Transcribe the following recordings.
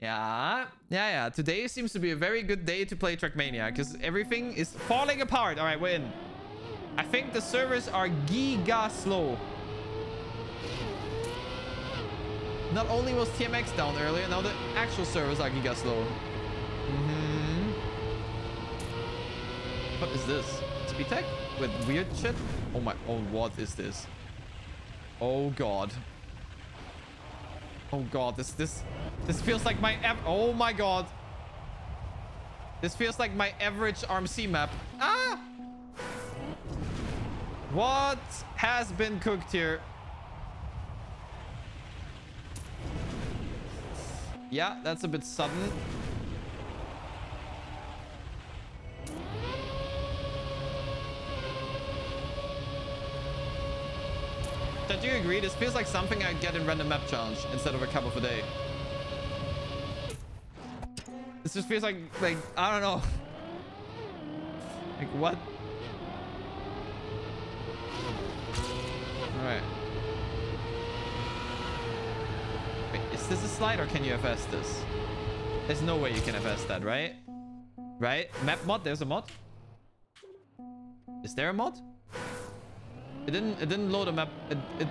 Yeah, yeah, yeah. Today seems to be a very good day to play Trackmania because everything is falling apart. All right, we're in. I think the servers are giga slow. Not only was TMX down earlier, now the actual servers are giga slow. Mm -hmm. What is this? Speed tech with weird shit? Oh my, oh, what is this? Oh god. Oh god, this this this feels like my oh my god. This feels like my average RMC map. Ah! What has been cooked here? Yeah, that's a bit sudden. Do you agree? This feels like something I'd get in random map challenge instead of a cup of a day. This just feels like, like, I don't know. Like, what? Alright. Wait, is this a slide or can you FS this? There's no way you can FS that, right? Right? Map mod? There's a mod? Is there a mod? It didn't it didn't load a map it, it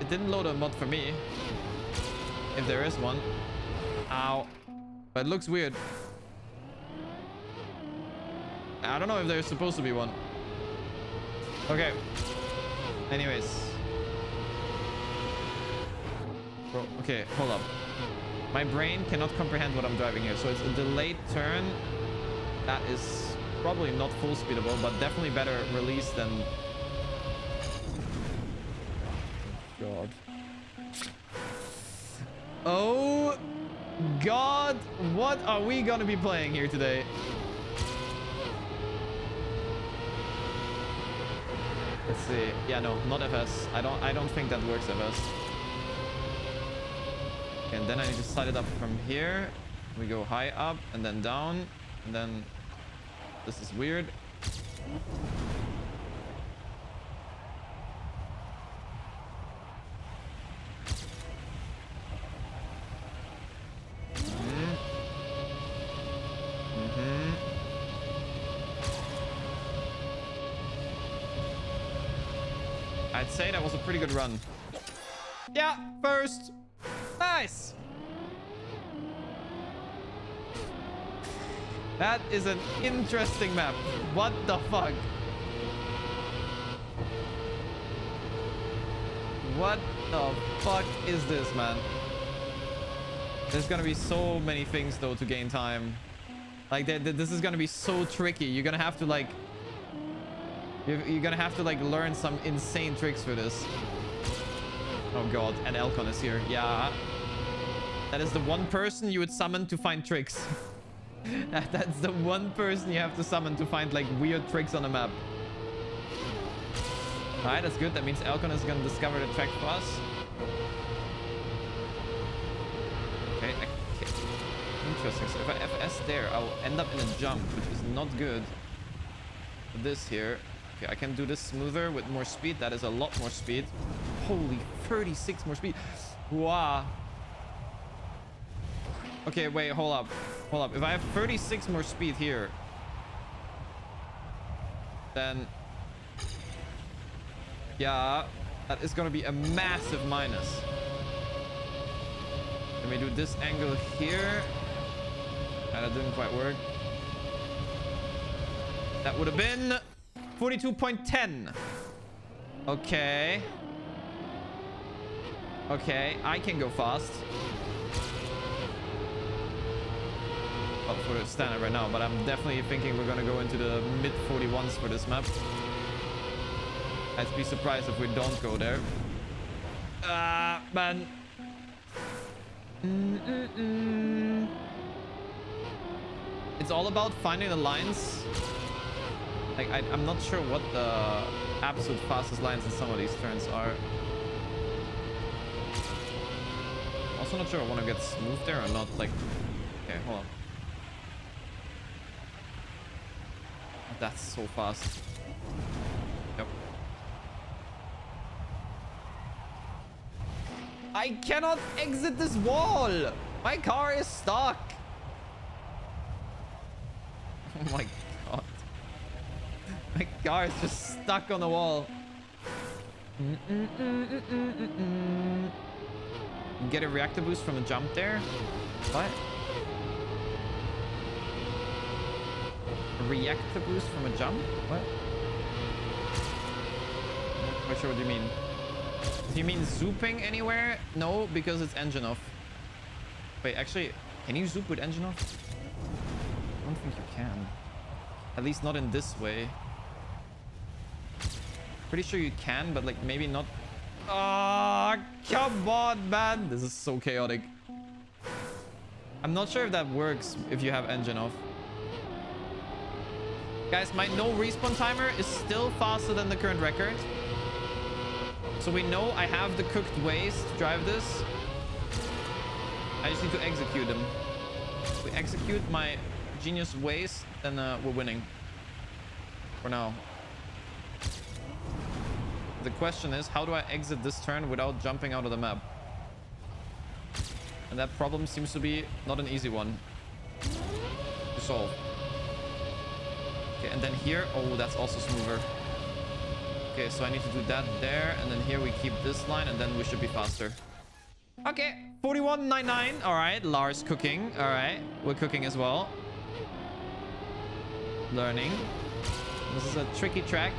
it didn't load a mod for me. If there is one. Ow. But it looks weird. I don't know if there's supposed to be one. Okay. Anyways. Bro, okay, hold up. My brain cannot comprehend what I'm driving here. So it's a delayed turn. That is probably not full speedable, but definitely better release than... God. Oh God, what are we gonna be playing here today? Let's see. Yeah, no, not FS. I don't I don't think that works FS. Okay, and then I need to slide it up from here. We go high up and then down and then this is weird. Mm-hmm. Mm-hmm. I'd say that was a pretty good run. Yeah, first. Nice. That is an interesting map. What the fuck? What the fuck is this, man? There's gonna be so many things, though, to gain time. Like, this is gonna be so tricky. You're gonna have to, like... You're, you're gonna have to, like, learn some insane tricks for this. Oh, God. And Elconn is here. Yeah. That is the one person you would summon to find tricks. That's the one person you have to summon to find like weird tricks on the map. Alright, that's good. That means Elconn is to discover the track for us. Okay, okay. Interesting. So if I FS there, I'll end up in a jump, which is not good. This here. Okay, I can do this smoother with more speed. That is a lot more speed. Holy 36 more speed. Wow. Okay, wait, hold up. Hold up. If I have 36 more speed here, then... Yeah, that is going to be a massive minus. Let me do this angle here. And that didn't quite work. That would have been 42.10. Okay. Okay, I can go fast. Well, for standard right now, but I'm definitely thinking we're gonna go into the mid 41s for this map. I'd be surprised if we don't go there. Ah, uh, man. Mm -mm -mm. It's all about finding the lines. Like, I, I'm not sure what the absolute fastest lines in some of these turns are. Also not sure I want to get smooth there or not. Like, okay, hold on. That's so fast. Yep. I cannot exit this wall. My car is stuck. Oh my god. My car is just stuck on the wall. Mm -mm -mm Get a reactor boost from a jump there. What? A reactor boost from a jump? What? I'm Not sure what you mean. Do you mean zooping anywhere? No, because it's engine off. Wait, actually, can you zoop with engine off? I don't think you can. At least not in this way. Pretty sure you can, but like maybe not. Ah, oh, come on, man. This is so chaotic. I'm not sure if that works if you have engine off. Guys, my no respawn timer is still faster than the current record. So we know I have the cooked ways to drive this. I just need to execute them. If we execute my genius ways, then uh, we're winning. For now. The question is, how do I exit this turn without jumping out of the map? And that problem seems to be not an easy one to solve. Okay, and then here, oh, that's also smoother. Okay, so I need to do that there, and then here we keep this line, and then we should be faster. Okay, 41.99. All right, Lars cooking. All right, we're cooking as well. Learning. This is a tricky track.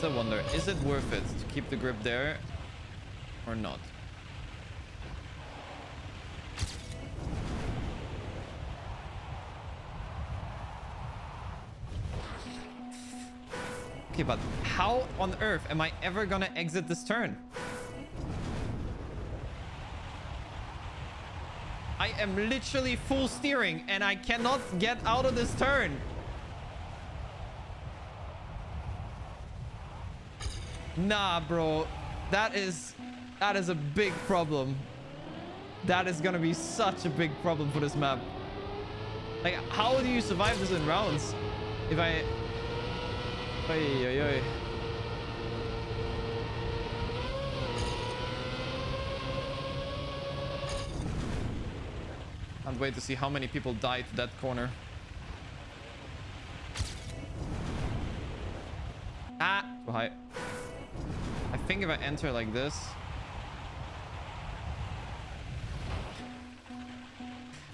So wonder, is it worth it to keep the grip there or not? Okay, but how on earth am I ever gonna exit this turn? I am literally full steering and I cannot get out of this turn. Nah, bro. That is... That is a big problem. That is gonna be such a big problem for this map. Like, how do you survive this in rounds? If I Oi, oi, oi. Can't wait to see how many people died that corner. Ah! Too high. I think if I enter like this...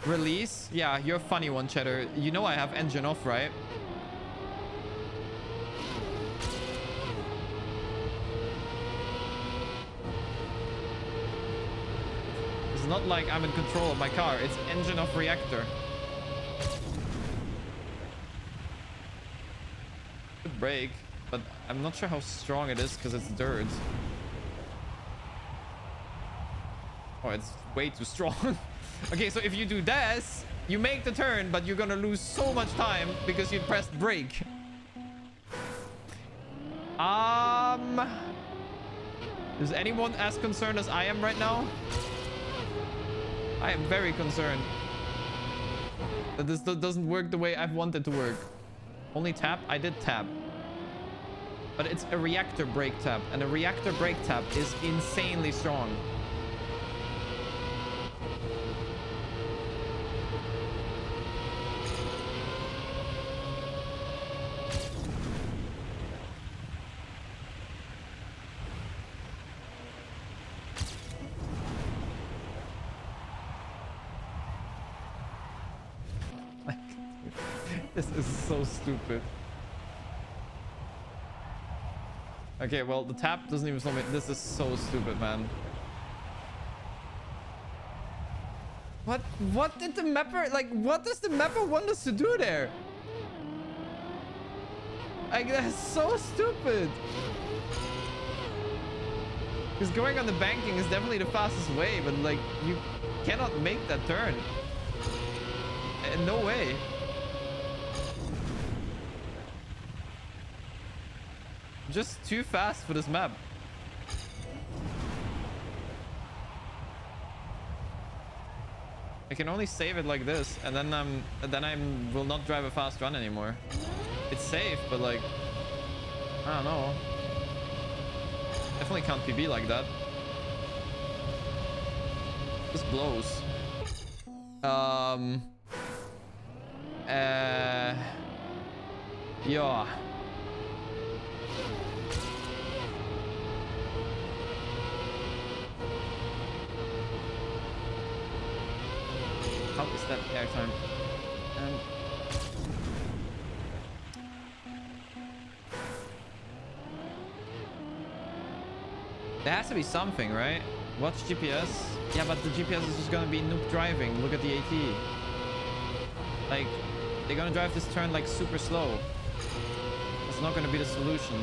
Release? Yeah, you're a funny one, Cheddar. You know I have engine off, right? Not like I'm in control of my car. It's engine off reactor. Good brake, but I'm not sure how strong it is because it's dirt. Oh, it's way too strong. okay, so if you do this, you make the turn, but you're gonna lose so much time because you pressed brake. Um... Is anyone as concerned as I am right now? I am very concerned that this doesn't work the way I've wanted to work. Only tap? I did tap. But it's a reactor brake tap. And a reactor brake tap is insanely strong. This is so stupid. Okay, well, the tap doesn't even slow me. This is so stupid, man. What? What did the mapper... Like, what does the mapper want us to do there? Like, that's so stupid. Because going on the banking is definitely the fastest way, but, like, you cannot make that turn. Uh, no way. Just too fast for this map. I can only save it like this, and then I'm then I will not drive a fast run anymore. It's safe, but like, I don't know. Definitely can't PB like that. This blows. Um. Uh. Yeah. How is that airtime? Um. There has to be something, right? Watch GPS. Yeah, but the GPS is just gonna be noob driving. Look at the AT. Like, they're gonna drive this turn like super slow. That's not gonna be the solution.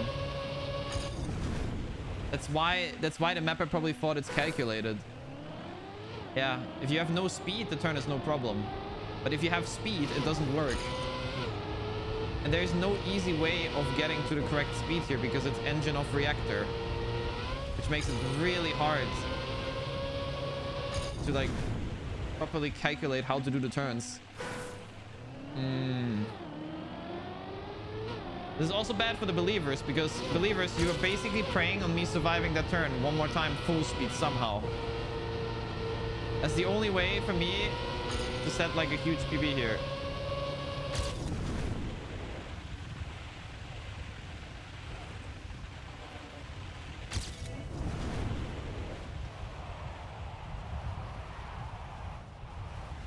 That's why that's why the mapper probably thought it's calculated. Yeah, if you have no speed, the turn is no problem. But if you have speed, it doesn't work. And there's no easy way of getting to the correct speed here because it's engine off reactor. Which makes it really hard to like properly calculate how to do the turns. Mm. This is also bad for the believers because believers, you are basically preying on me surviving that turn one more time full speed somehow. That's the only way for me to set like a huge PB here.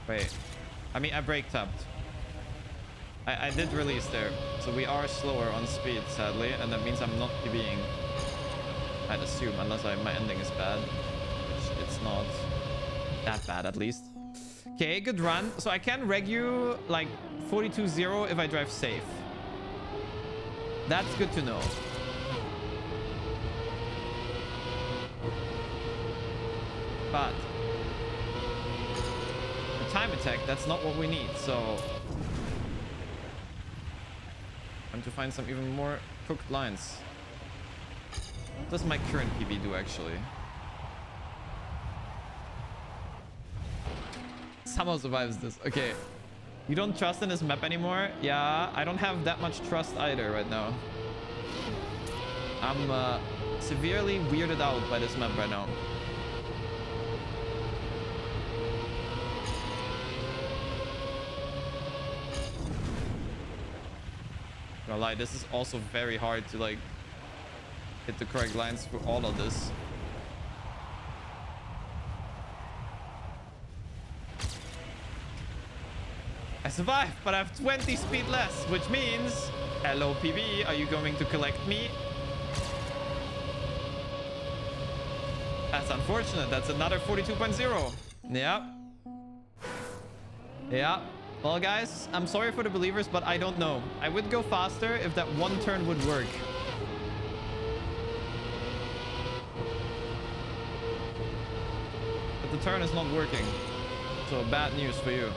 Wait. I mean, I brake tapped. I, I did release there. So we are slower on speed, sadly. And that means I'm not PBing. I'd assume, unless I, my ending is bad. Which it's not that bad, at least. Okay, good run. So I can reg you like 42-0 if I drive safe. That's good to know. But the time attack, that's not what we need, so... Time to find some even more cooked lines. What does my current PB do, actually? Somehow survives this. Okay. You don't trust in this map anymore? Yeah, I don't have that much trust either right now. I'm uh, severely weirded out by this map right now. Gonna lie, this is also very hard to like hit the correct lines for all of this. I survived, but I have 20 speed less, which means... Hello, PB, are you going to collect me? That's unfortunate. That's another 42.0. Yeah. Yeah. Well, guys, I'm sorry for the believers, but I don't know. I would go faster if that one turn would work. But the turn is not working. So bad news for you.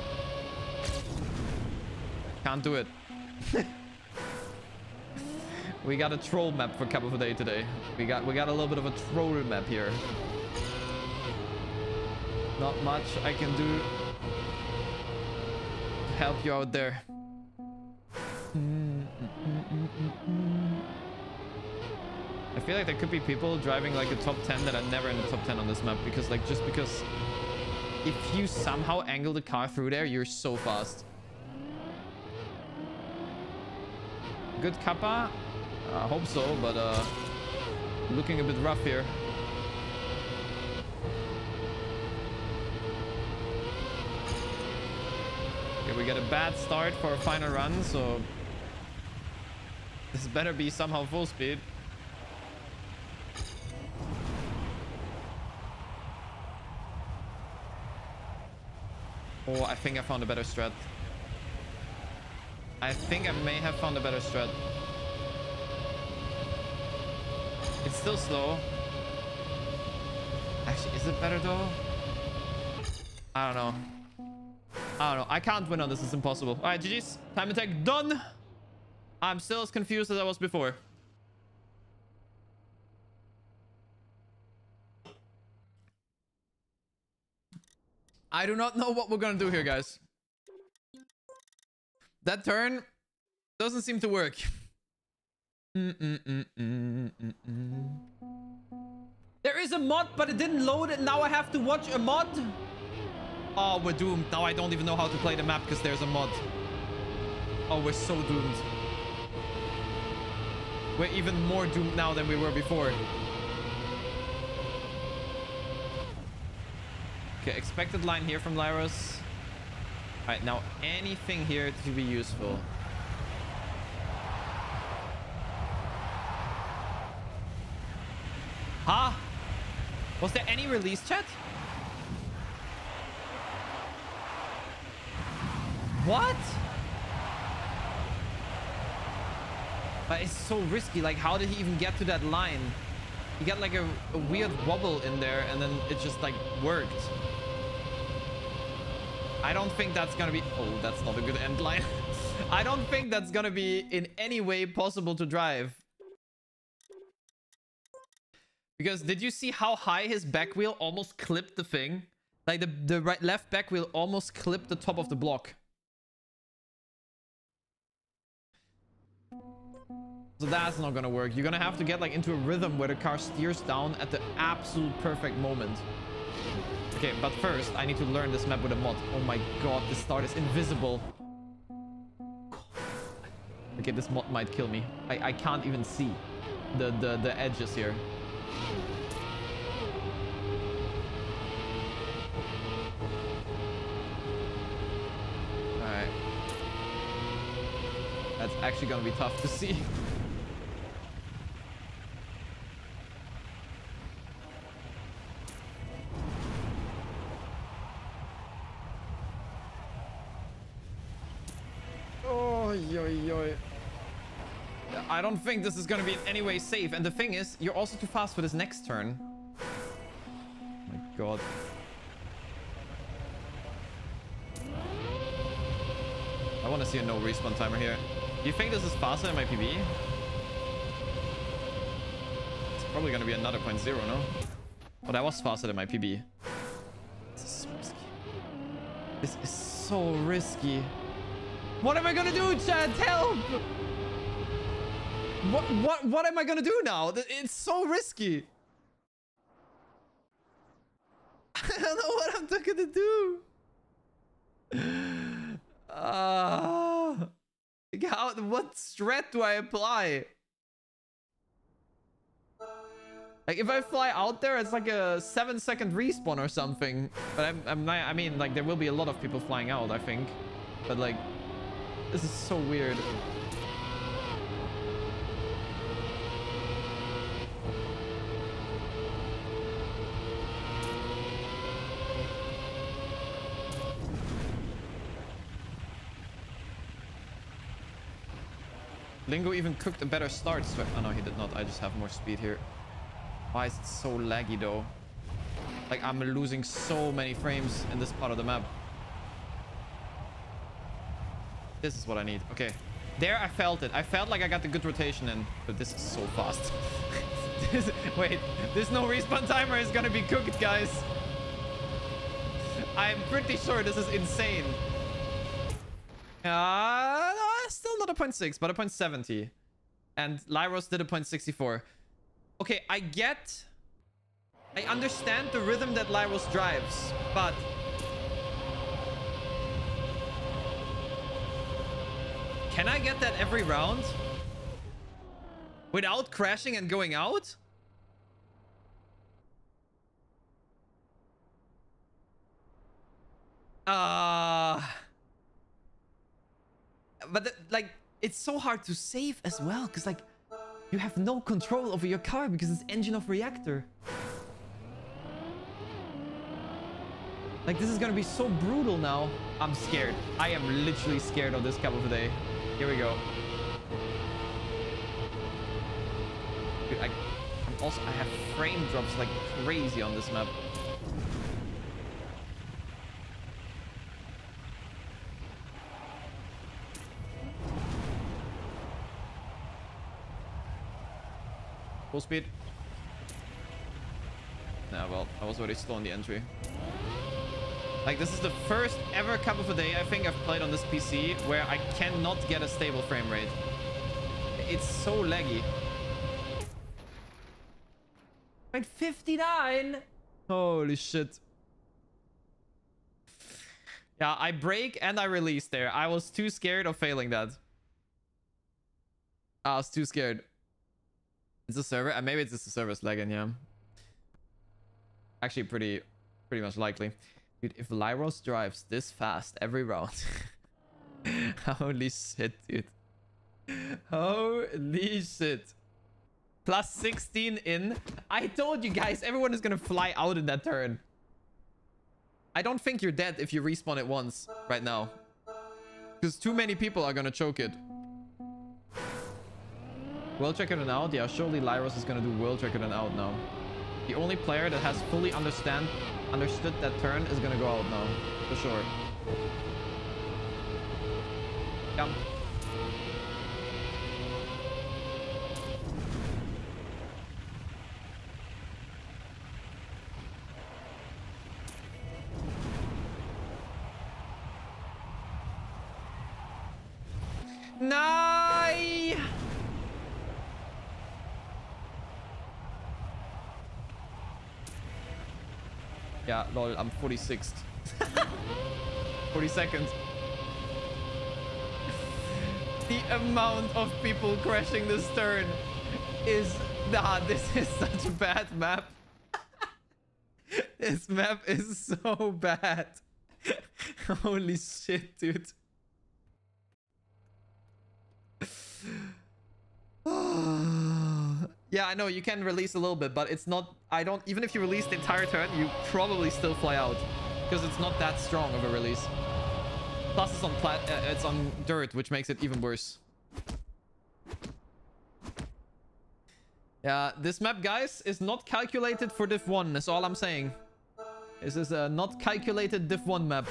Can't do it. we got a troll map for Cup of the Day today. We got we got a little bit of a troll map here. Not much I can do to help you out there. I feel like there could be people driving like a top 10 that are never in the top 10 on this map because like just because if you somehow angle the car through there, you're so fast. Good kappa? I hope so, but uh, looking a bit rough here. Okay, we get a bad start for a final run, so this better be somehow full speed. Oh, I think I found a better strat. I think I may have found a better strat. It's still slow. Actually, is it better though? I don't know. I don't know. I can't win on this. It's impossible. All right, GG's. Time attack done. I'm still as confused as I was before. I do not know what we're to do here, guys. That turn Doesn't seem to work. Mm -mm -mm there is a mod, but it didn't load it. Now I have to watch a mod. Oh, we're doomed. Now I don't even know how to play the map because there's a mod. Oh, we're so doomed. We're even more doomed now than we were before. Okay, expected line here from Lyros. All right, now anything here to be useful. Huh? Was there any release chat? What? But it's so risky. Like, how did he even get to that line? He got like a, a weird wobble in there and then it just like worked. I don't think that's gonna be... Oh, that's not a good end line. I don't think that's gonna be in any way possible to drive. Because did you see how high his back wheel almost clipped the thing? Like the, the right left back wheel almost clipped the top of the block. So that's not gonna work. You're gonna have to get like into a rhythm where the car steers down at the absolute perfect moment. Okay, but first I need to learn this map with a mod. Oh my god, this start is invisible. Okay, this mod might kill me. I, I can't even see the, the, the edges here. Alright. That's actually gonna be tough to see. Oh, yo, yo. I don't think this is going to be in any way safe. And the thing is, you're also too fast for this next turn. Oh my god. I want to see a no respawn timer here. Do you think this is faster than my PB? It's probably going to be another point zero, no? But oh, I was faster than my PB. This is so risky. This is so risky. What am I gonna do, Chad? Help! What, what, what am I gonna do now? It's so risky. I don't know what I'm gonna do. Uh, how, what strat do I apply? Like if I fly out there, it's like a seven second respawn or something. But I'm, I'm not, I mean, like there will be a lot of people flying out, I think. But like, this is so weird. Lingo even cooked a better start. So oh no, he did not. I just have more speed here. Why is it so laggy though? Like I'm losing so many frames in this part of the map. This is what I need. Okay. There I felt it. I felt like I got the good rotation in. But this is so fast. this, wait. This no respawn timer is gonna be cooked, guys. I'm pretty sure this is insane. Not a 0.6, but a 0.70. And Lyros did a 0.64. Okay, I get... I understand the rhythm that Lyros drives, but... Can I get that every round? Without crashing and going out? Uh but the, like it's so hard to save as well because like you have no control over your car because it's engine of reactor. Like this is gonna be so brutal now. I'm scared. I am literally scared of this cup of a day. Here we go. Dude, I, I'm also i have frame drops like crazy on this map Full speed. Yeah, well, I was already still in the entry. Like, this is the first ever cup of a day I think I've played on this PC where I cannot get a stable frame rate. It's so laggy. Right, 59? Holy shit. Yeah, I break and I release there. I was too scared of failing that. I was too scared. It's a server. And uh, maybe it's just a server's lagging, yeah. Actually, pretty, pretty much likely. Dude, if Lyros drives this fast every round. Holy shit, dude. Holy shit. Plus 16 in. I told you guys, everyone is to fly out in that turn. I don't think you're dead if you respawn it once right now. Because too many people are to choke it. World Record and out? Yeah, surely Lyros is going to do World Record and out now. The only player that has fully understand understood that turn is going to go out now. For sure. No! Yeah, lol, I'm 46th. 40 seconds. the amount of people crashing this turn is... Nah, this is such a bad map. this map is so bad. Holy shit, dude. Yeah, I know you can release a little bit, but it's not... I don't... Even if you release the entire turn, you probably still fly out. Because it's not that strong of a release. Plus it's on plat... Uh, it's on dirt, which makes it even worse. Yeah, this map, guys, is not calculated for Div 1. That's all I'm saying. This is a not calculated Div 1 map.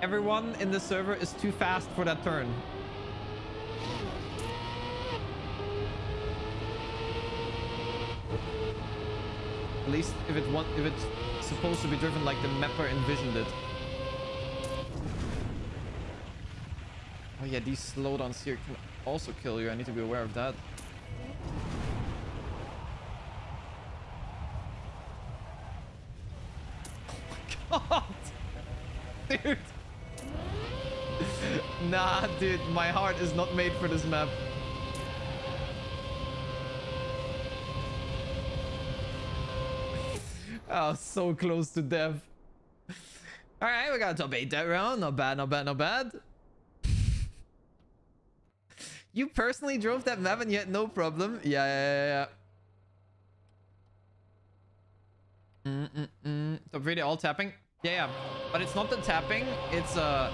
Everyone in the server is too fast for that turn. At least if it want if it's supposed to be driven like the mapper envisioned it. Oh yeah, these slowdowns here can also kill you. I need to be aware of that. Oh my god! Dude! nah, dude, my heart is not made for this map. Oh, so close to death. All right, we got top eight that round. Not bad, not bad, not bad. you personally drove that map and yet no problem. Yeah, yeah, yeah. yeah. Mm -mm -mm. Top video all tapping. Yeah, yeah. But it's not the tapping. It's uh,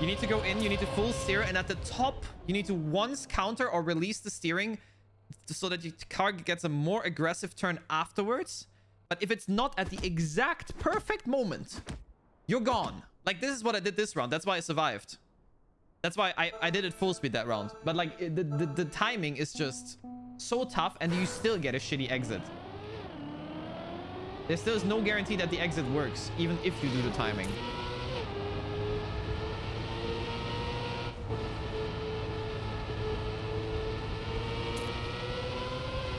you need to go in. You need to full steer, and at the top, you need to once counter or release the steering, so that your car gets a more aggressive turn afterwards. But if it's not at the exact perfect moment, you're gone. Like, this is what I did this round. That's why I survived. That's why I, I did it full speed that round. But, like, the, the, the timing is just so tough, and you still get a shitty exit. There still is no guarantee that the exit works, even if you do the timing.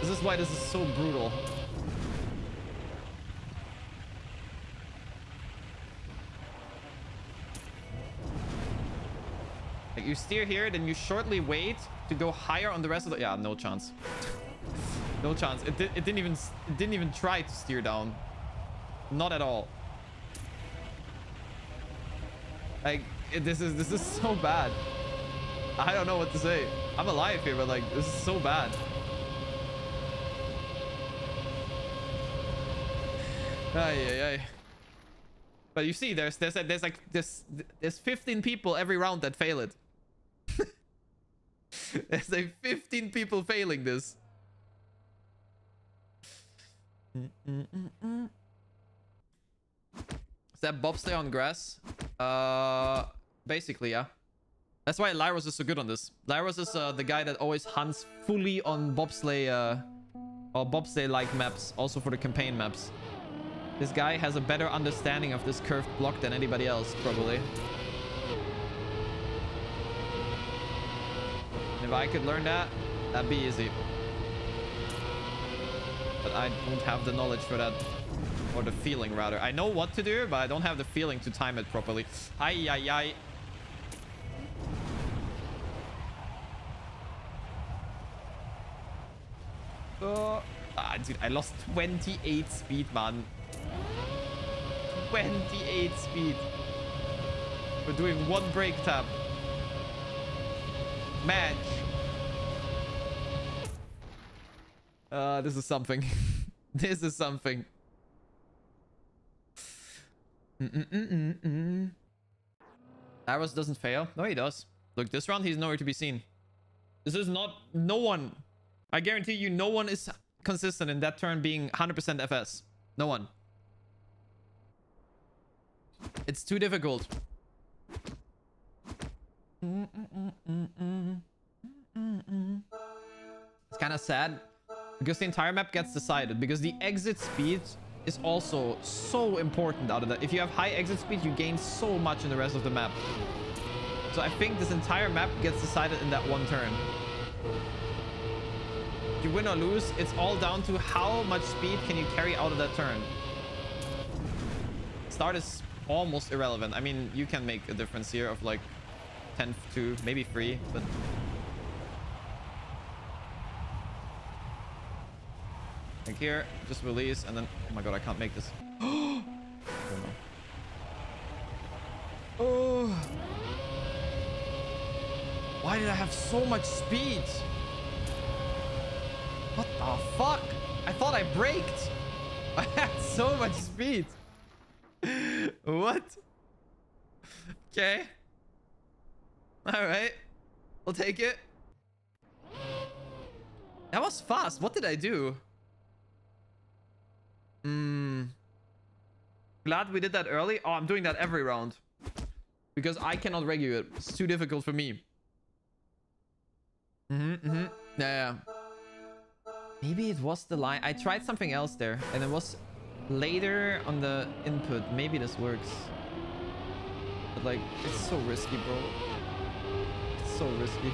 This is why this is so brutal. Like you steer here, then you shortly wait to go higher on the rest of the... Yeah, no chance. no chance. It, it didn't even it didn't even try to steer down. Not at all. Like it, this is this is so bad. I don't know what to say. I'm alive here, but like this is so bad. Ay, ay, ay. But you see, there's there's there's like there's there's 15 people every round that fail it. There's like 15 people failing this. Is that bobsleigh on grass? Uh, basically, yeah. That's why Lyros is so good on this. Lyros is uh, the guy that always hunts fully on bobsleigh uh, or bobsleigh-like maps, also for the campaign maps. This guy has a better understanding of this curved block than anybody else, probably. If I could learn that, that'd be easy. But I don't have the knowledge for that. Or the feeling, rather. I know what to do, but I don't have the feeling to time it properly. Ay, ay, ay. Oh. Ah, dude, I lost 28 speed, man. 28 speed. We're doing one brake tap. Match. Uh, this is something. this is something. Mm -mm -mm Aros doesn't fail. No, he does. Look, this round, he's nowhere to be seen. This is not... No one. I guarantee you, no one is consistent in that turn being 100% FS. No one. It's too difficult. It's kind of sad because the entire map gets decided because the exit speed is also so important out of that. If you have high exit speed, you gain so much in the rest of the map. So I think this entire map gets decided in that one turn. You win or lose, it's all down to how much speed can you carry out of that turn. Start is almost irrelevant. I mean, you can make a difference here of like 10 to maybe 3, but... Like here, just release, and then... Oh my god, I can't make this. oh no. Oh! Why did I have so much speed? What the fuck? I thought I braked. I had so much speed. what? Okay. All right. We'll take it. That was fast. What did I do? Hmm. Glad we did that early. Oh, I'm doing that every round. Because I cannot regulate. It's too difficult for me. Mm-hmm, mm-hmm. Yeah, yeah. Maybe it was the line. I tried something else there. And it was later on the input. Maybe this works. But like, it's so risky, bro. So risky.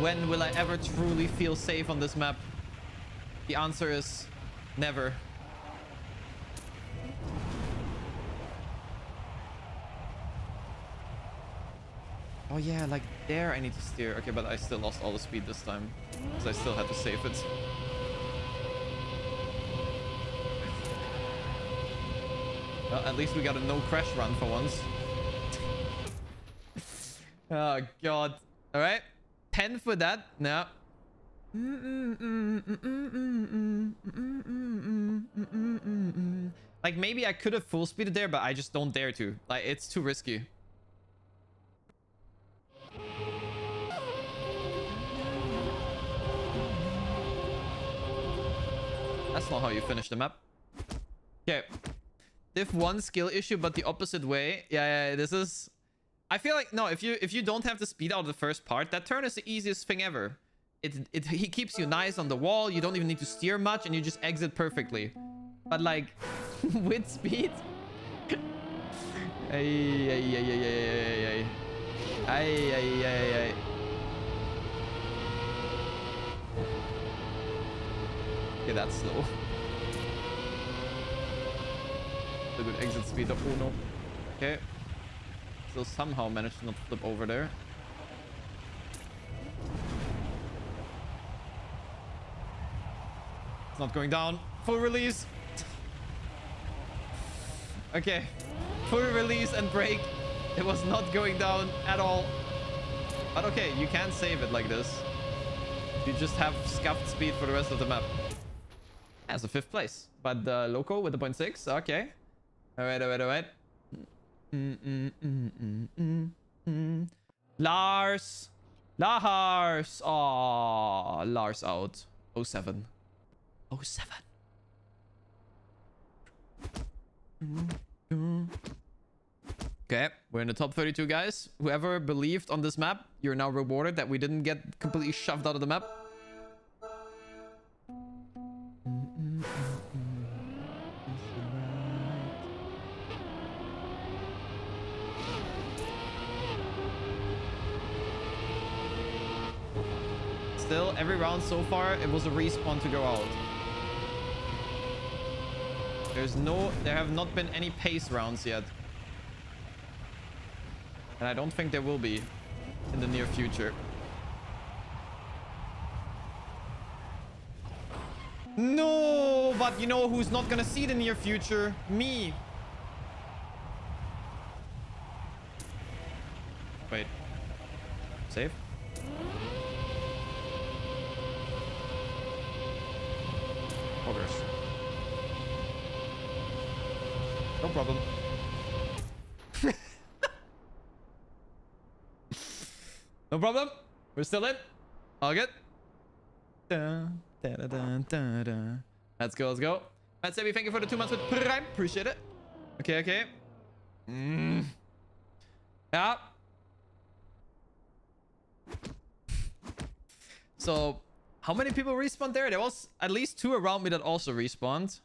When will I ever truly feel safe on this map? The answer is never. Oh yeah, like there I need to steer. Okay, but I still lost all the speed this time. Because I still had to save it. Well, at least we got a no crash run for once. oh god. Alright. 10 for that. No. Like maybe I could have full speeded there, but I just don't dare to. Like it's too risky. That's not how you finish the map. Okay. Div one skill issue, but the opposite way. Yeah, yeah, this is... I feel like, no, if you if you don't have the speed out of the first part, that turn is the easiest thing ever. It, it He keeps you nice on the wall. You don't even need to steer much, and you just exit perfectly. But, like, with speed... ay, ay, ay, ay, ay, ay. Ay, ay, ay, ay. Okay, that's slow. A good exit speed of Uno. Okay. Still somehow managed to not flip over there. It's not going down. Full release. okay. Full release and brake. It was not going down at all. But okay, you can save it like this. You just have scuffed speed for the rest of the map. As a fifth place. But the loco with the 0.6, okay. Alright, alright, alright. Lars! Lars! Oh, Lars out. 07. 07. Okay, we're in the top 32, guys. Whoever believed on this map, you're now rewarded that we didn't get completely shoved out of the map. Every round so far, it was a respawn to go out. There's no... There have not been any pace rounds yet. And I don't think there will be in the near future. No, but you know who's not gonna see the near future? Me. Wait. Save? Problem. no problem. We're still in. All good. Dun, da, da, da, da, da. Let's go, let's go. Matt Sebi, thank you for the two months with Prime. Appreciate it. Okay, okay. Mm. Yeah. So, how many people respawned there? There was at least two around me that also respawned.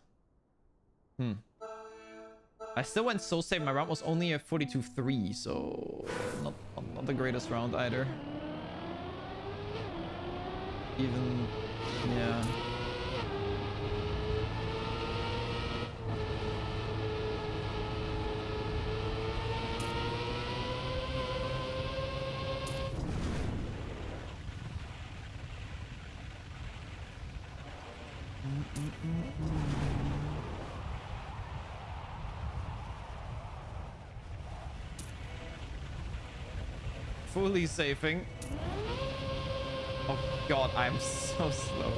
Hmm. I still went so safe. My round was only a 42-3, so not, not the greatest round either. Even, yeah. Safing. Oh god, I'm so slow.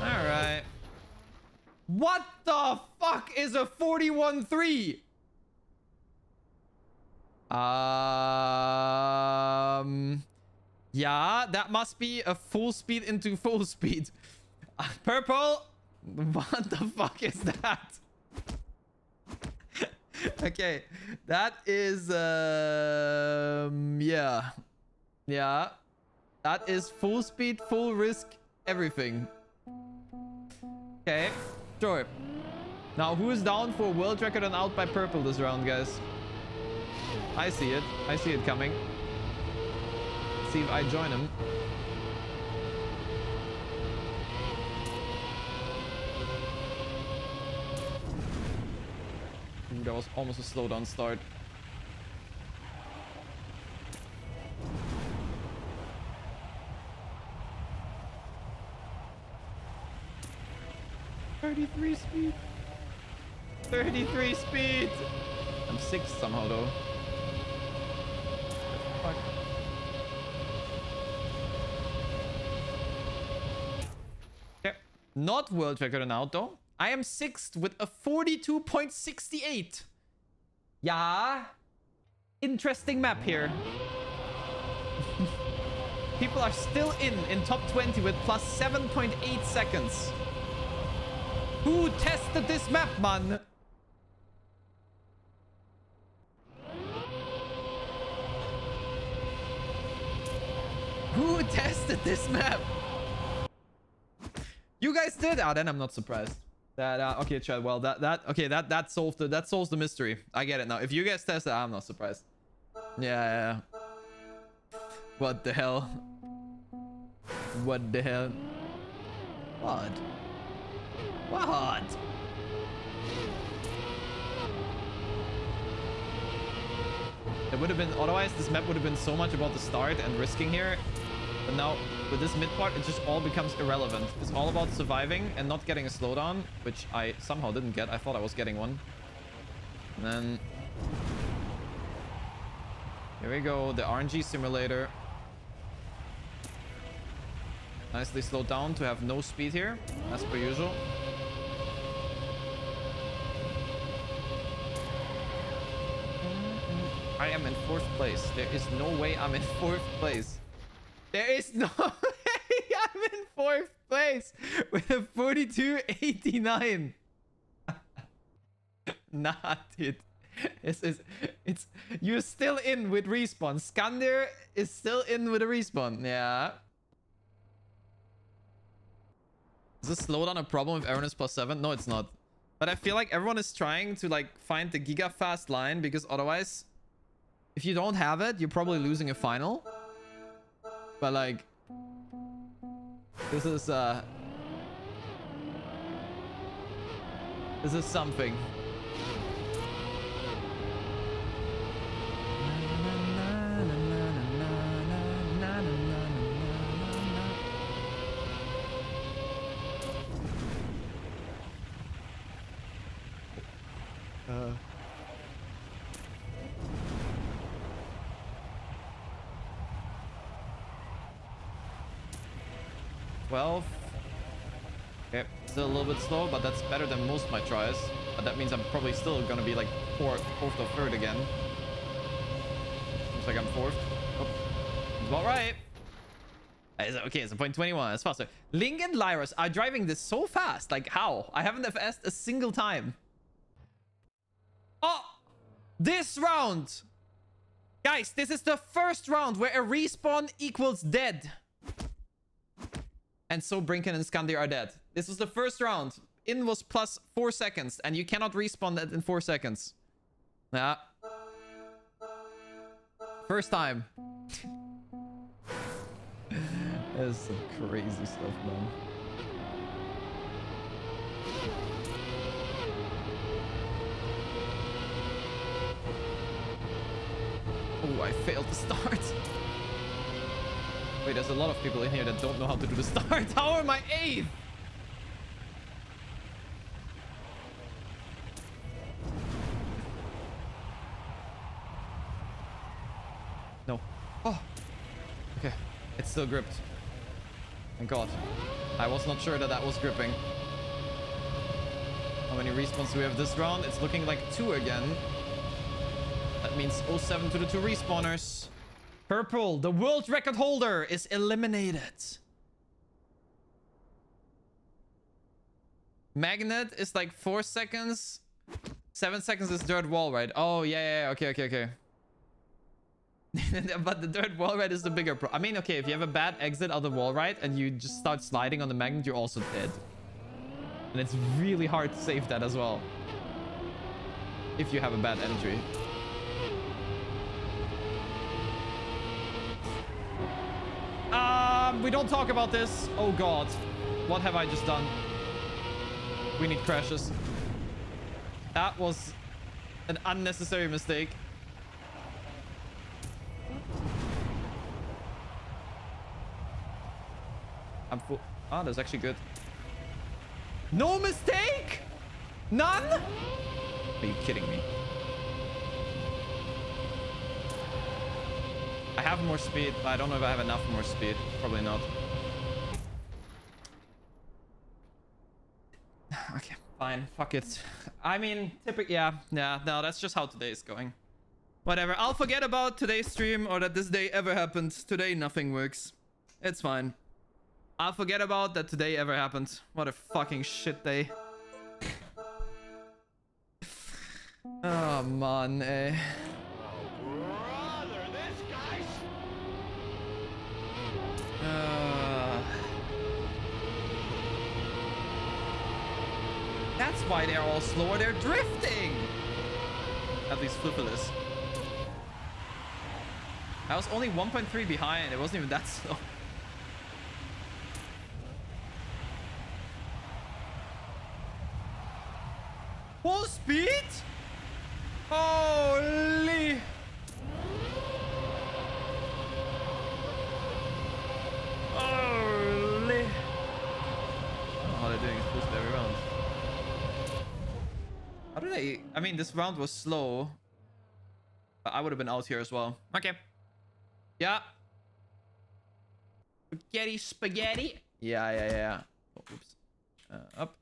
Alright. What the fuck is a 41-3? Um... Yeah, that must be a full speed into full speed. Purple? What the fuck is that? okay, that is, um, yeah. Yeah. That is full speed, full risk, everything. Okay, sure. Now, who is down for world record and out by purple this round, guys? I see it. I see it coming. See if I join him. That was almost a slowdown start. Thirty-three speed. Thirty-three speed. I'm sixth somehow though. Fuck. Not world record and out though. I am sixth with a 42.68. Yeah. Interesting map here. People are still in in top 20 with plus 7.8 seconds. Who tested this map, man? Who tested this map? You guys did? Ah, then I'm not surprised. That uh, okay, Chad. Well, that that okay, that that solves the that solves the mystery. I get it now. If you guys test it, I'm not surprised. Yeah, yeah. What the hell? What the hell? What? What? It would have been otherwise. This map would have been so much about the start and risking here. But now, with this mid part, it just all becomes irrelevant. It's all about surviving and not getting a slowdown, which I somehow didn't get. I thought I was getting one. And then... Here we go, the RNG simulator. Nicely slowed down to have no speed here, as per usual. I am in fourth place. There is no way I'm in fourth place. There is no way I'm in fourth place with a 42.89. nah, dude. It's, it's, it's, you're still in with respawn. Skandir is still in with a respawn. Yeah. Is this slowdown a problem if everyone is plus seven? No, it's not. But I feel like everyone is trying to like find the giga fast line because otherwise, if you don't have it, you're probably losing a final. But like, this is uh, this is something. Bit slow, but that's better than most of my tries. But that means I'm probably still gonna be like fourth, fourth or third again. Looks like I'm fourth. Oh, about right. Okay, it's a point 21. It's faster. Ling and Lyros are driving this so fast. Like, how? I haven't FS'd a single time. Oh! This round! Guys, this is the first round where a respawn equals dead. And so Brinken and Skandir are dead. This was the first round. In was plus four seconds, and you cannot respawn that in four seconds. Yeah. First time. That's some crazy stuff, man. Oh, I failed to start. Wait, there's a lot of people in here that don't know how to do the start. How am I eighth? No. Oh. Okay. It's still gripped. Thank God. I was not sure that that was gripping. How many respawns do we have this round? It's looking like two again. That means 07 to the two respawners. Purple, the world record holder, is eliminated. Magnet is like four seconds. Seven seconds is dirt wall right? Oh, yeah, yeah. Okay, okay, okay. but the dirt wall ride is the bigger pro. I mean, okay, if you have a bad exit of the wall ride and you just start sliding on the magnet, you're also dead. And it's really hard to save that as well. If you have a bad entry. Um, we don't talk about this. Oh god. What have I just done? We need crashes. That was an unnecessary mistake. I'm full. Ah, that's actually good. No mistake? None? Are you kidding me? I have more speed, but I don't know if I have enough more speed. Probably not. Okay, fine. Fuck it. I mean, typically, yeah, yeah. No, that's just how today is going. Whatever. I'll forget about today's stream or that this day ever happened. Today, nothing works. It's fine. I'll forget about that today ever happened. What a fucking shit day. oh, man, eh. Uh, that's why they're all slower. They're drifting. At least is. I was only 1.3 behind. It wasn't even that slow. Full speed? Holy! Holy! I don't know how they're doing supposed every round. Did I... I mean, this round was slow. But I would have been out here as well. Okay. Yeah. Spaghetti, spaghetti. Yeah, yeah, yeah. Oh, oops. Uh, up.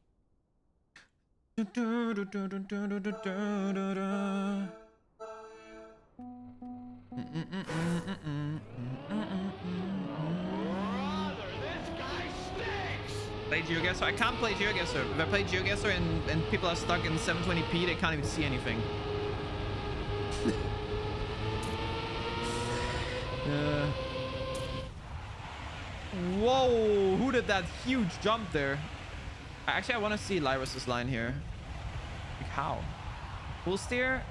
Play GeoGuessr. I can't play GeoGuessr. If I play GeoGuessr and, and people are stuck in 720p, they can't even see anything. uh, whoa! Who did that huge jump there? Actually, I want to see Lyrus's line here. Like how? Full steer,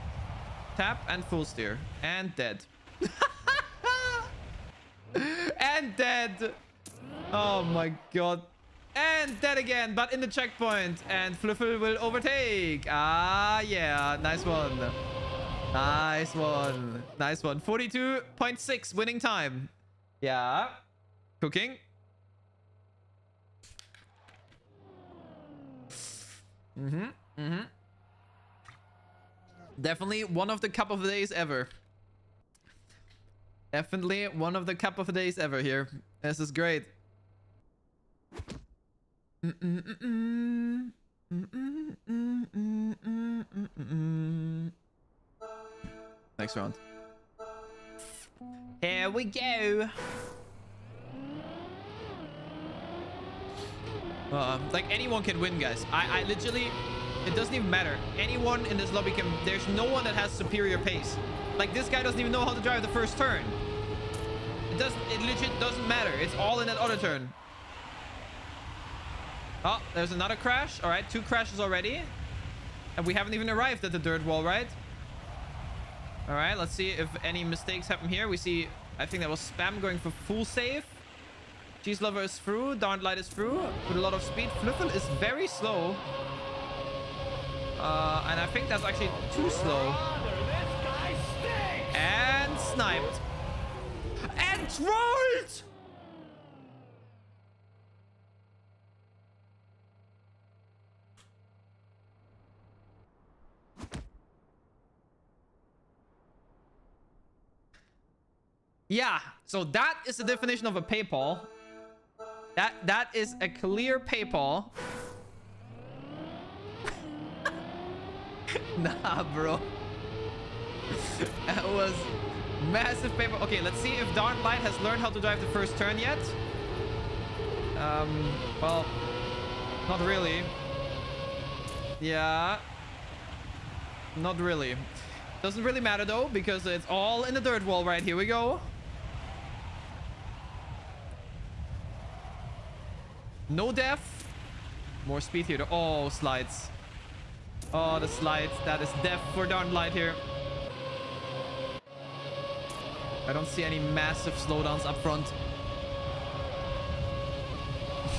tap, and full steer. And dead. and dead. Oh my god. And dead again, but in the checkpoint. And Fluffel will overtake. Ah, yeah. Nice one. Nice one. Nice one. 42.6 winning time. Yeah. Cooking. Mm-hmm. Mm-hmm. Definitely one of the cup of the days ever. Definitely one of the cup of the days ever here. This is great. Next round. Here we go. Uh, like anyone can win, guys. I, I literally, it doesn't even matter. Anyone in this lobby can. There's no one that has superior pace. Like this guy doesn't even know how to drive the first turn. It doesn't. It legit doesn't matter. It's all in that other turn. Oh, there's another crash. All right, two crashes already. And we haven't even arrived at the dirt wall, right? All right, let's see if any mistakes happen here. We see, I think that was Spam going for full save. Cheese Lover is through. Darn Light is through with a lot of speed. Fluffel is very slow. Uh, and I think that's actually too slow. And sniped. And trolled! Yeah, so that is the definition of a PayPal. That that is a clear PayPal. nah, bro. that was massive PayPal. Okay, let's see if Darn Light has learned how to drive the first turn yet. Um, well, not really. Yeah. Not really. Doesn't really matter though, because it's all in the dirt wall right here we go. No death. More speed here. Oh, slides. Oh, the slides. That is death for Darn Light here. I don't see any massive slowdowns up front.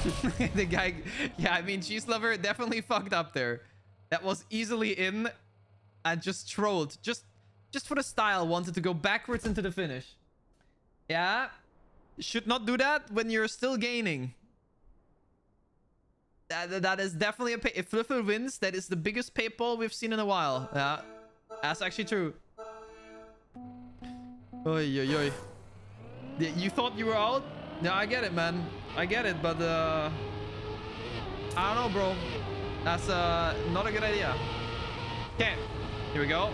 the guy... Yeah, I mean, Cheese Lover definitely fucked up there. That was easily in and just trolled. Just, just for the style, wanted to go backwards into the finish. Yeah. Should not do that when you're still gaining. That, that is definitely a pay. If Fluffel wins, that is the biggest PayPal we've seen in a while. Yeah, that's actually true. Oi, oi, oi. You thought you were out? Yeah, I get it, man. I get it, but uh, I don't know, bro. That's uh, not a good idea. Okay, here we go.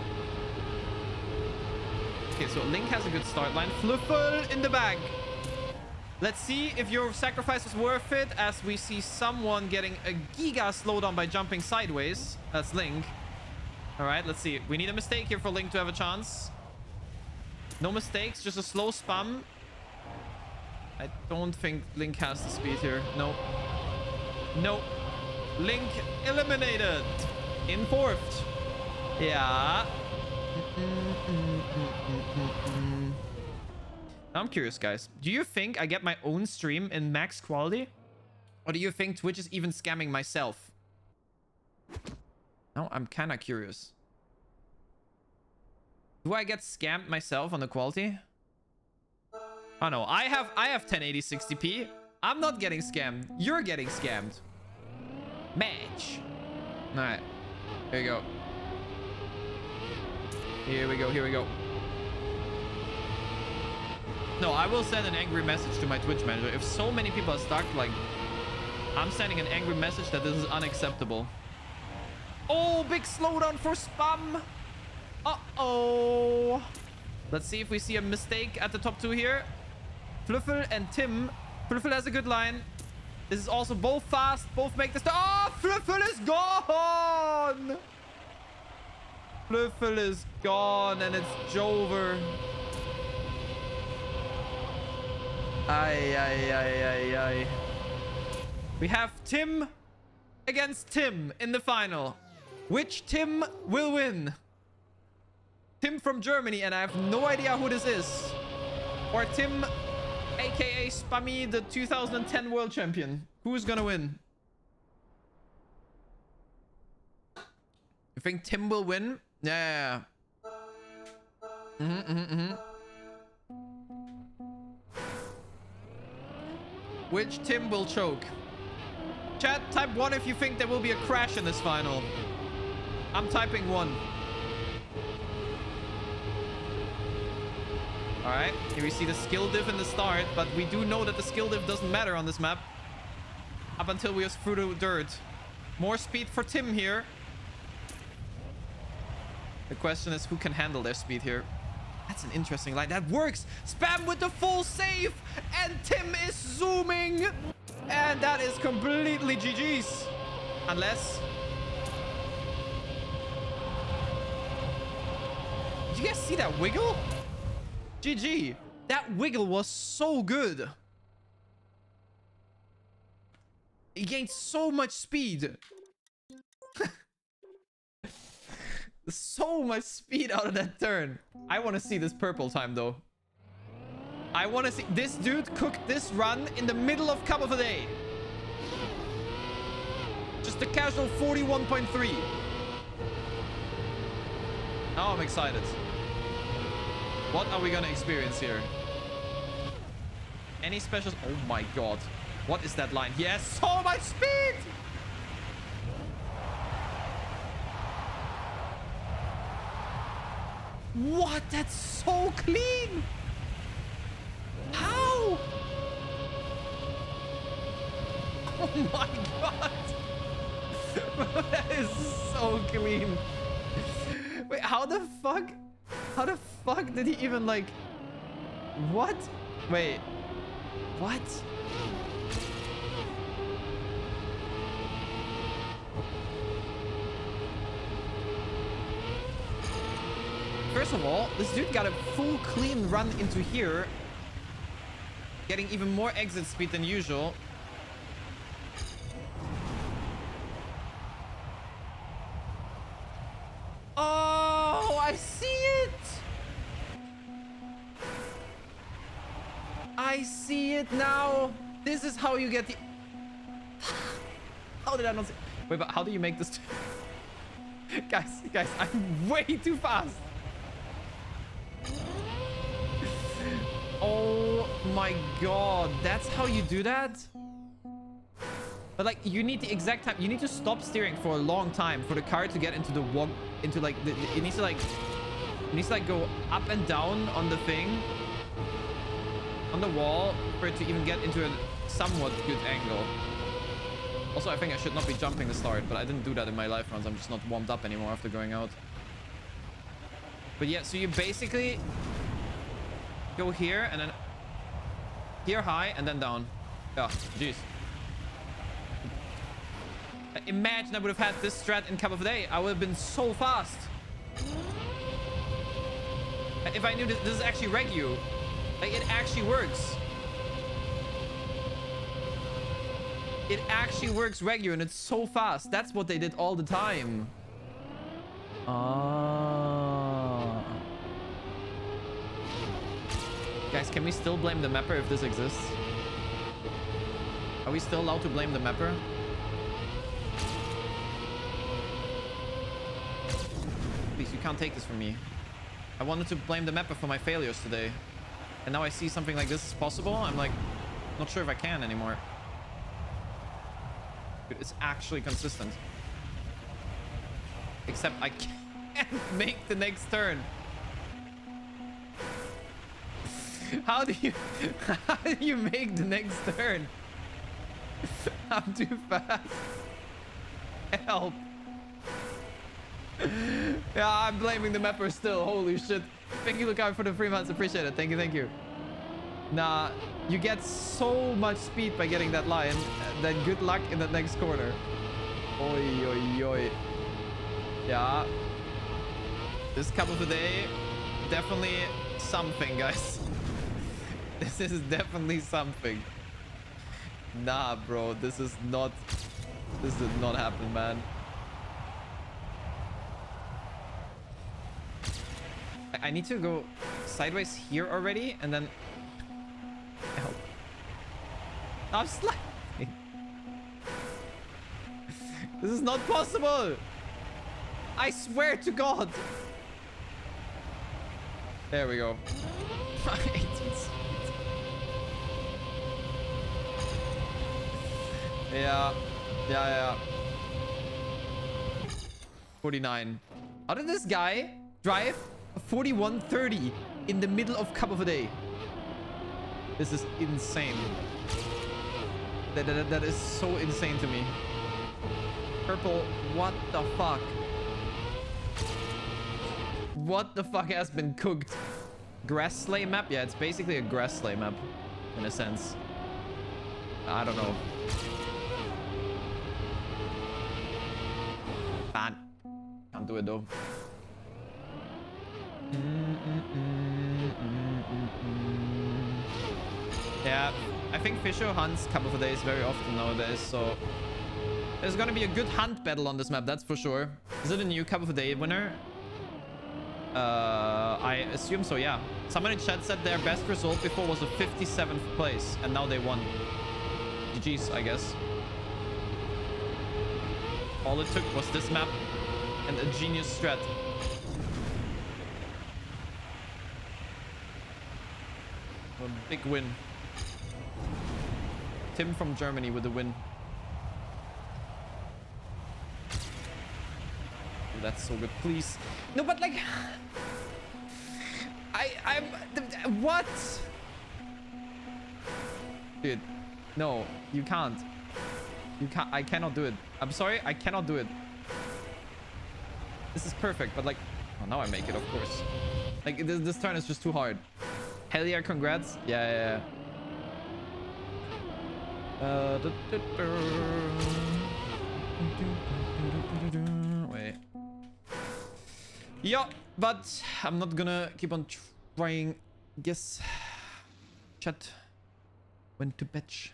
Okay, so Link has a good start line. Fluffel in the bag. Let's see if your sacrifice was worth it as we see someone getting a giga slowdown by jumping sideways. That's Link. All right, let's see. We need a mistake here for Link to have a chance. No mistakes, just a slow spam. I don't think Link has the speed here. No. No. Link eliminated in fourth. Yeah. Mm -mm -mm I'm curious, guys. Do you think I get my own stream in max quality? Or do you think Twitch is even scamming myself? No, I'm kind of curious. Do I get scammed myself on the quality? Oh no, I have I have 1080 60p. I'm not getting scammed. You're getting scammed. Match. All right. Here we go. Here we go. Here we go. No, I will send an angry message to my Twitch manager. If so many people are stuck, like, I'm sending an angry message that this is unacceptable. Oh, big slowdown for spam. Uh-oh. Let's see if we see a mistake at the top two here. Fluffel and Tim. Fluffel has a good line. This is also both fast. Both make the this. Oh, ah, Fluffel is gone. Fluffel is gone and it's Jover. Ay, ay, ay, ay, ay. We have Tim against Tim in the final. Which Tim will win? Tim from Germany, and I have no idea who this is. Or Tim, aka Spammy, the 2010 world champion. Who's gonna win? You think Tim will win? Yeah. Mm -hmm, mm -hmm, mm -hmm. Which Tim will choke? Chat, type 1 if you think there will be a crash in this final. I'm typing 1. Alright, here we see the skill div in the start, but we do know that the skill div doesn't matter on this map. Up until we are through the dirt. More speed for Tim here. The question is who can handle their speed here. That's an interesting line. That works. Spam with the full save. And Tim is zooming. And that is completely GG's. Unless... Did you guys see that wiggle? GG. That wiggle was so good. He gained so much speed. so much speed out of that turn. I want to see this purple time, though. I want to see... This dude cooked this run in the middle of Cup of the Day. Just a casual 41.3. Now I'm excited. What are we going to experience here? Any specials? Oh my god. What is that line? Yes, so much speed! What? That's so clean. How? Oh my god. that is so clean. Wait, how the fuck? How the fuck did he even like... What? Wait. What? First of all, this dude got a full clean run into here. Getting even more exit speed than usual. Oh, I see it. I see it now. This is how you get the... How did I not see... Wait, but how do you make this... guys, guys, I'm way too fast. My god, that's how you do that? But like, you need the exact time. You need to stop steering for a long time for the car to get into the walk, into like, the, it needs to like, it needs to like go up and down on the thing, on the wall for it to even get into a somewhat good angle. Also, I think I should not be jumping the start, but I didn't do that in my live runs. I'm just not warmed up anymore after going out. But yeah, so you basically go here and then here high and then down. Yeah, jeez. Imagine I would have had this strat in Cup of the Day. I would have been so fast. If I knew this, this is actually Regu. Like, it actually works. It actually works Regu and it's so fast. That's what they did all the time. Ah. Guys, can we still blame the mapper if this exists? Are we still allowed to blame the mapper? Please, you can't take this from me. I wanted to blame the mapper for my failures today. And now I see something like this is possible. I'm like, not sure if I can anymore. Dude, it's actually consistent. Except I can't make the next turn. How do you how do you make the next turn? I'm too fast. Help. yeah, I'm blaming the mapper still. Holy shit. Thank you, Lukai, for the three months. Appreciate it. Thank you, thank you. Nah, you get so much speed by getting that line. uh, Then good luck in the next corner. Oi, oi, oi. Yeah. This cup of the day, definitely something, guys. This is definitely something. Nah, bro, this is not... This did not happen, man. I, need to go sideways here already, and then... Help. I'm sliding. this is not possible. I swear to God. There we go. Yeah. Yeah, yeah. 49. How did this guy drive 41.30 in the middle of Cup of a Day? This is insane. That, that, that is so insane to me. Purple, what the fuck? What the fuck has been cooked? Grass sleigh map? Yeah, it's basically a grass sleigh map, in a sense. I don't know. Can't. Can't do it though. Yeah, I think Fisher hunts Cup of Days very often nowadays, so... There's gonna be a good hunt battle on this map, that's for sure. Is it a new Cup of the Day winner? Uh, I assume so, yeah. Someone in chat said their best result before was a 57th place, and now they won. GG's, I guess. All it took was this map and a genius strat. A big win. Tim from Germany with the win. Oh, that's so good. Please. No, but like... I... I'm... What? Dude. No, you can't. You can't... I cannot do it. I'm sorry, I cannot do it. This is perfect, but like... Oh, now I make it, of course. Like, this, this turn is just too hard. Hell yeah, congrats. Yeah, yeah, yeah. Uh, du- du- du. Wait. Yeah, but I'm not gonna keep on trying. Guess. Chat. Went to batch.